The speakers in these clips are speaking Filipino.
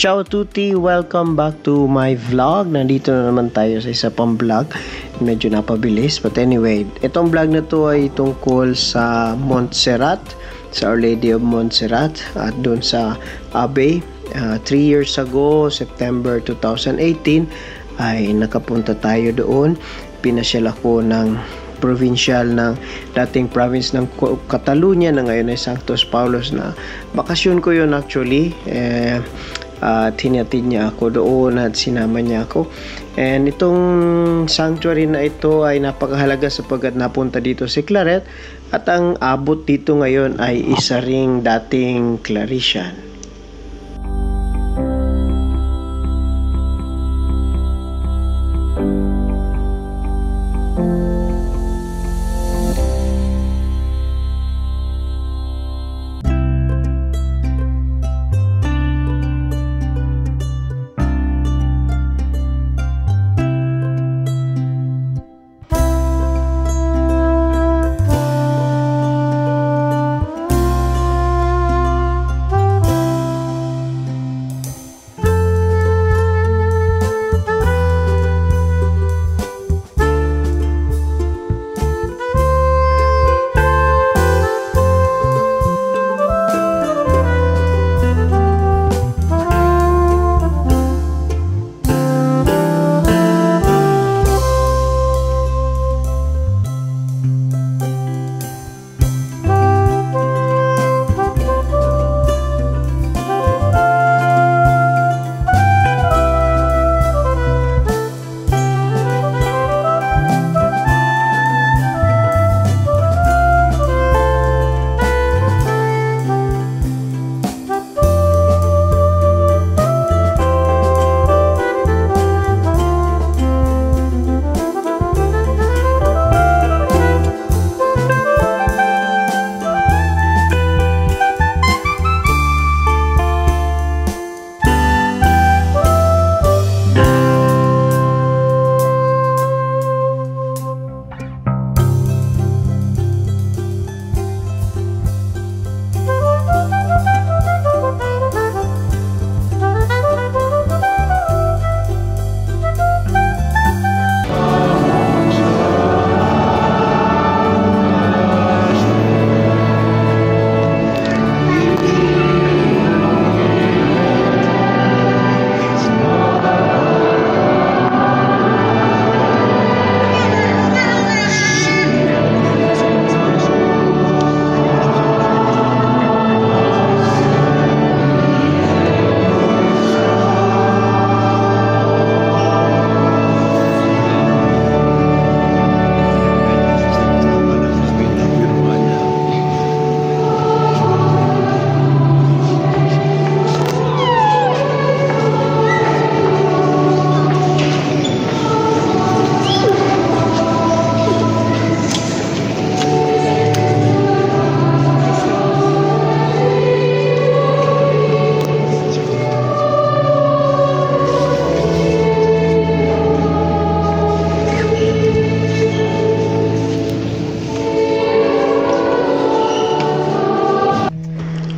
Ciao tutti! Welcome back to my vlog. Nandito na naman tayo sa isa pang vlog. Medyo napabilis. But anyway, itong vlog na to ay tungkol sa Montserrat, sa Our Lady of Montserrat at doon sa Abbey. Uh, three years ago, September 2018, ay nakapunta tayo doon. Pinasyal ako ng provincial ng dating province ng Catalonia na ngayon ay Santos Paulos na bakasyon ko yun actually eh, uh, hinatid niya ako doon at sinama niya ako. And itong sanctuary na ito ay napakahalaga sapagkat napunta dito si Claret at ang abot dito ngayon ay isa ring dating Claritian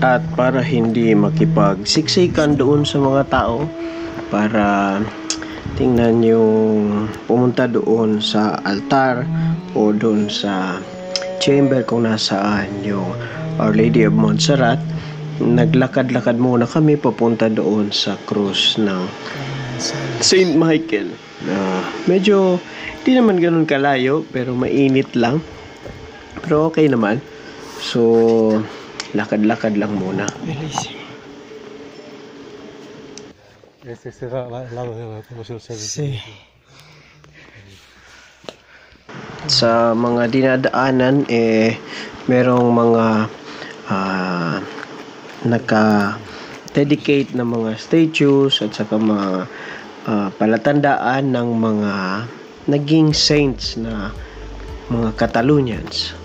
at para hindi makipagsiksikan doon sa mga tao para tingnan yung pumunta doon sa altar o doon sa chamber kung nasaan yung Our Lady of Montserrat. Naglakad-lakad muna kami papunta doon sa krus ng Saint Michael. Na medyo hindi naman ganun kalayo pero mainit lang. Pero okay naman. So lakad-lakad lang muna. Este será al lado de la Sí. Sa mga dinadaanan, eh, merong mga uh, naka-dedicate na mga statues at saka mga uh, palatandaan ng mga naging saints na mga Catalonians.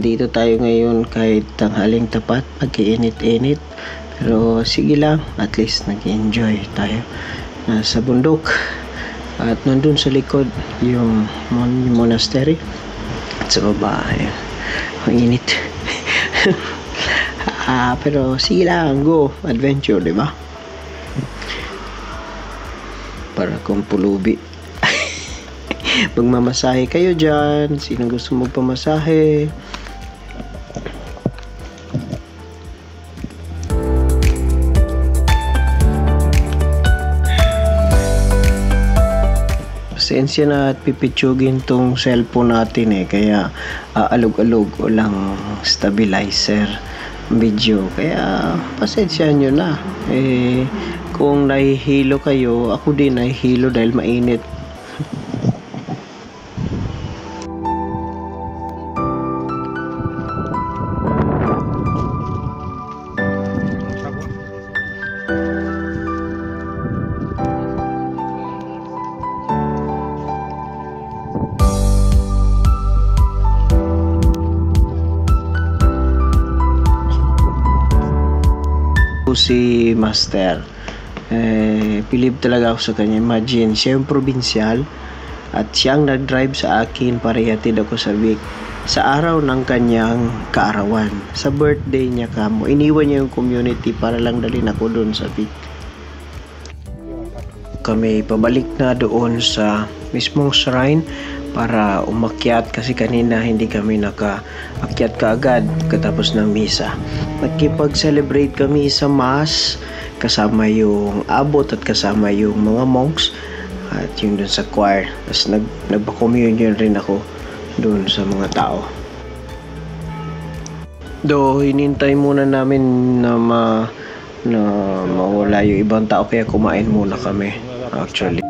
Nandito tayo ngayon kahit tanghaling tapat pag-iinit-init pero sige lang at least nag-enjoy tayo nasa bundok At nandun sa likod yung, mon- monastery. At sa baba, ayun. Ang init. ah, pero sige lang, go. Adventure, di ba? Para kung pulubi. Magmamasahe kayo dyan. Sino gusto magpamasahe? Pasensya na at pipitsugin tong cellphone natin eh. Kaya aalog-alog o lang stabilizer video. Kaya pasensya nyo na. Eh, kung nahihilo kayo, ako din nahihilo dahil mainit. Po si Master. Eh, believe talaga ako sa kanya. Imagine, siya yung probinsyal at siyang nag-drive sa akin para ihatid ako sa Vic sa araw ng kanyang kaarawan. Sa birthday niya kamo. Iniwan niya yung community para lang dalhin ako doon sa Vic. Kami pabalik na doon sa mismong shrine para umakyat kasi kanina hindi kami nakaakyat kaagad katapos ng misa. Nakipag-celebrate kami sa mass kasama yung abot at kasama yung mga monks at yung dun sa choir. Tapos nag, nagpa-communion rin ako doon sa mga tao. Do, hinintay muna namin na ma na mawala yung ibang tao kaya kumain muna kami actually.